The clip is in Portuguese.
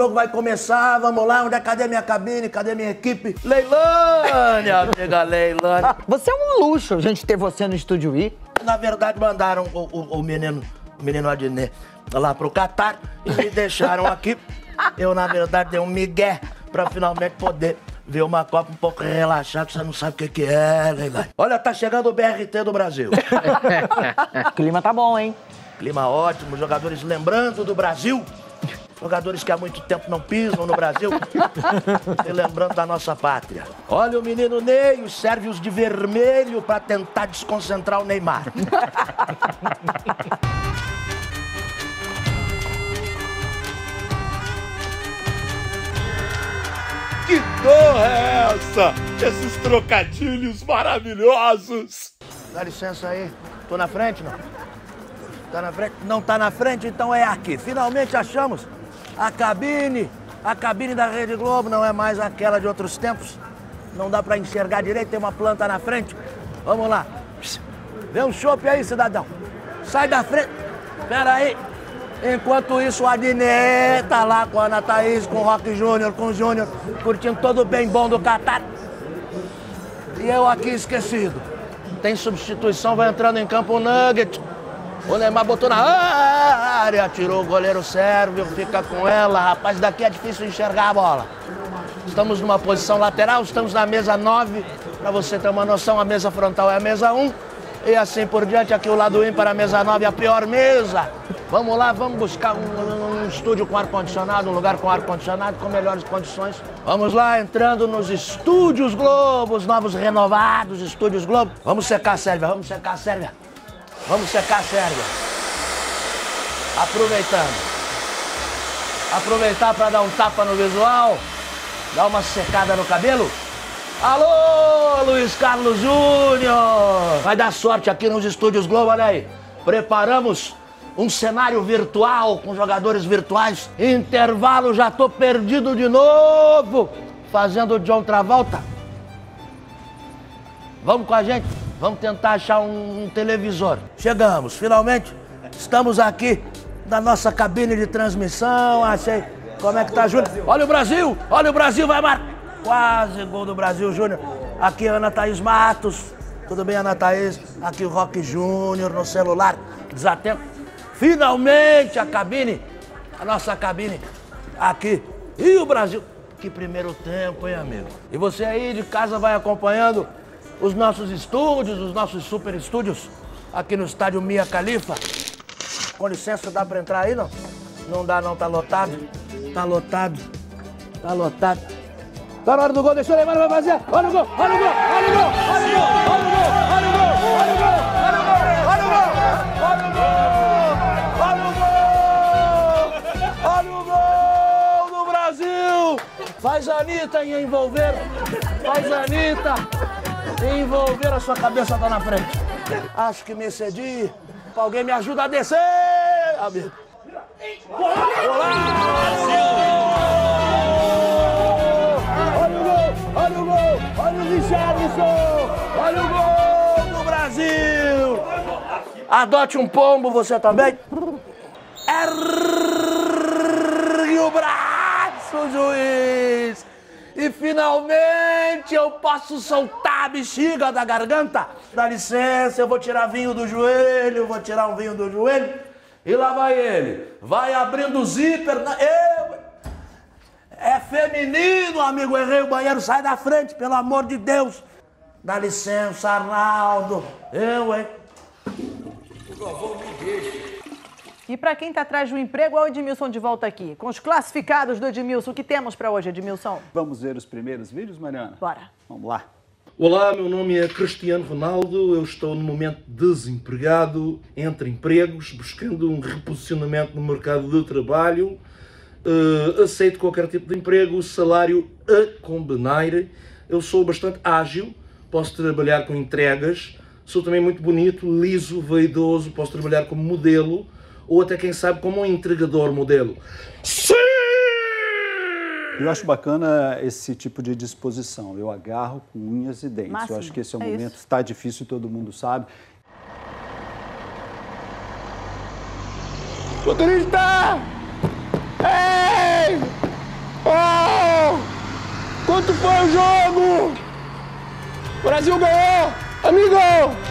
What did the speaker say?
O jogo vai começar, vamos lá, onde é, cadê minha cabine, cadê minha equipe? Leilane, amiga Leilane. Você é um luxo a gente ter você no Estúdio I. Na verdade, mandaram o, o- o menino, o menino Adnet lá pro Catar e me deixaram aqui. Eu, na verdade, dei um migué pra finalmente poder ver uma Copa um pouco relaxado, que você não sabe o que, que é, Leilane. Olha, tá chegando o BRT do Brasil. O clima tá bom, hein? Clima ótimo, jogadores lembrando do Brasil. Jogadores que há muito tempo não pisam no Brasil. e lembrando da nossa pátria. Olha o menino Ney, os sérvios de vermelho pra tentar desconcentrar o Neymar. Que porra é essa? Esses trocadilhos maravilhosos! Dá licença aí. Tô na frente, não? Tá na frente? Não tá na frente, então é aqui. Finalmente achamos a cabine. A cabine da Rede Globo não é mais aquela de outros tempos. Não dá pra enxergar direito, tem uma planta na frente. Vamos lá. Vê um chopp aí, cidadão. Sai da frente. Pera aí. Enquanto isso, o Adnet tá lá com a Ana Thaís, com o Rock Júnior, com o Júnior, curtindo todo o bem bom do Catar. E eu aqui esquecido. Tem substituição, vai entrando em campo o Nugget. O Neymar botou na área, tirou o goleiro sérvio, fica com ela. Rapaz, daqui é difícil enxergar a bola. Estamos numa posição lateral, estamos na mesa 9. Para você ter uma noção, a mesa frontal é a mesa 1. E assim por diante, aqui o lado ímpar, a mesa 9, a pior mesa. Vamos lá, vamos buscar um, um estúdio com ar-condicionado, um lugar com ar-condicionado, com melhores condições. Vamos lá, entrando nos estúdios Globo, os novos renovados estúdios Globo. Vamos secar a Sérvia, vamos secar a Sérvia. Vamos secar a. Aproveitando. Aproveitar para dar um tapa no visual, dar uma secada no cabelo. Alô, Luiz Carlos Júnior! Vai dar sorte aqui nos estúdios Globo, olha aí. Preparamos um cenário virtual com jogadores virtuais. Intervalo, já tô perdido de novo, fazendo o John Travolta. Vamos com a gente? Vamos tentar achar um, um televisor. Chegamos, finalmente. Estamos aqui na nossa cabine de transmissão. Achei. Como é que tá, Júnior? Olha o Brasil! Olha o Brasil, vai marcar! Quase gol do Brasil, Júnior. Aqui a Ana Thaís Matos. Tudo bem, Ana Thaís? Aqui o Rock Júnior no celular. Desatento. Finalmente a cabine, a nossa cabine aqui. E o Brasil? Que primeiro tempo, hein, amigo? E você aí de casa vai acompanhando os nossos estúdios, os nossos super estúdios aqui no estádio Mia Khalifa. Com licença, dá pra entrar aí, não? Não dá não, tá lotado. Tá lotado. Tá lotado. Tá na hora do gol, deixa o Neymar, vai fazer. Olha o gol, olha o gol, olha o gol, olha o gol, olha o gol, olha o gol, olha o gol, olha o gol, olha o gol, olha o gol, olha o gol do Brasil. Faz a Anitta em envolver, faz a Anitta envolver, a sua cabeça tá na frente. Acho que me excedi. Alguém me ajuda a descer, amigo. Olha o gol, olha o gol, olha o Richarlison, olha o gol do Brasil. Adote um pombo, você também. Ergue o braço, juiz. Finalmente eu posso soltar a bexiga da garganta. Dá licença, eu vou tirar vinho do joelho, vou tirar um vinho do joelho. E lá vai ele. Vai abrindo o zíper. Eu... É feminino, amigo. Errei o banheiro. Sai da frente, pelo amor de Deus. Dá licença, Arnaldo. Eu, hein? E para quem está atrás do emprego, é o Edmilson de volta aqui. Com os classificados do Edmilson, o que temos para hoje, Edmilson? Vamos ver os primeiros vídeos, Mariana? Bora. Vamos lá. Olá, meu nome é Cristiano Ronaldo. Eu estou no momento desempregado, entre empregos, buscando um reposicionamento no mercado de trabalho. Eh, aceito qualquer tipo de emprego, salário a combinar. Eu sou bastante ágil, posso trabalhar com entregas. Sou também muito bonito, liso, vaidoso. Posso trabalhar como modelo ou até, quem sabe, como um entregador modelo. Sim! Eu acho bacana esse tipo de disposição. Eu agarro com unhas e dentes. Máximo. Eu acho que esse é o É momento. Está difícil, todo mundo sabe. Motorista! Ei! Quanto foi o jogo? O Brasil ganhou! Amigo!